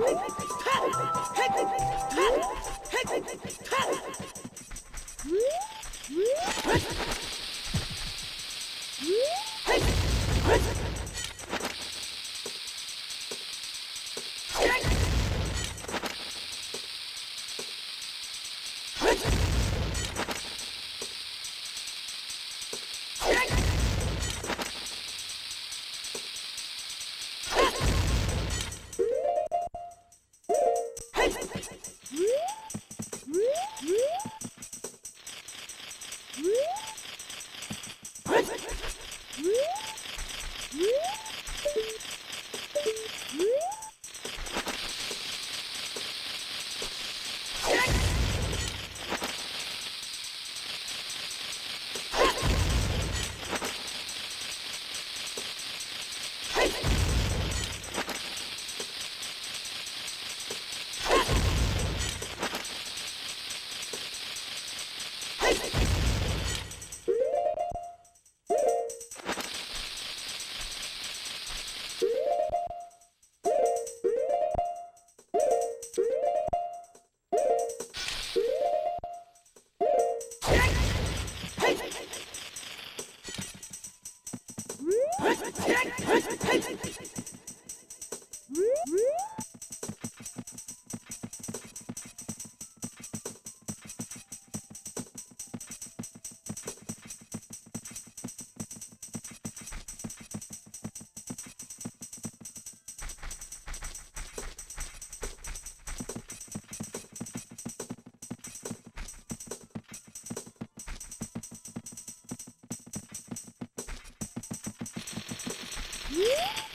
Ha! Ha! Ha! Hey! 嘿嘿嘿嘿嘿 Yeah.